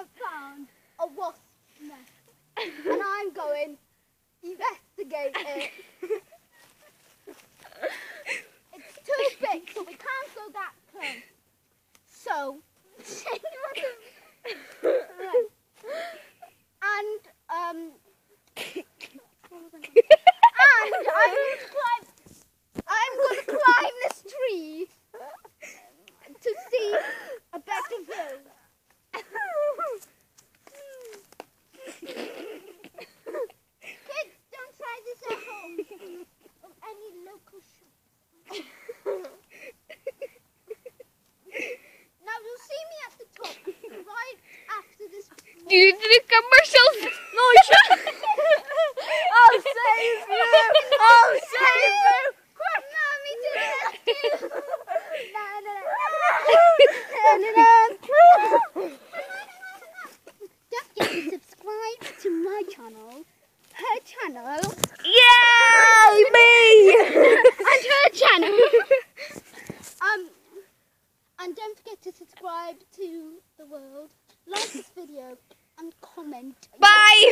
have found a wasp nest, and I'm going investigate it. Do you the commercials? No, I'll save you. I'll save you. Quick, mommy, do it. No, no, no. No, no, no. Don't forget to subscribe to my channel, her channel, Yay, me! and her channel. Um, and don't forget to subscribe to the world, like this video, and comment. Bye!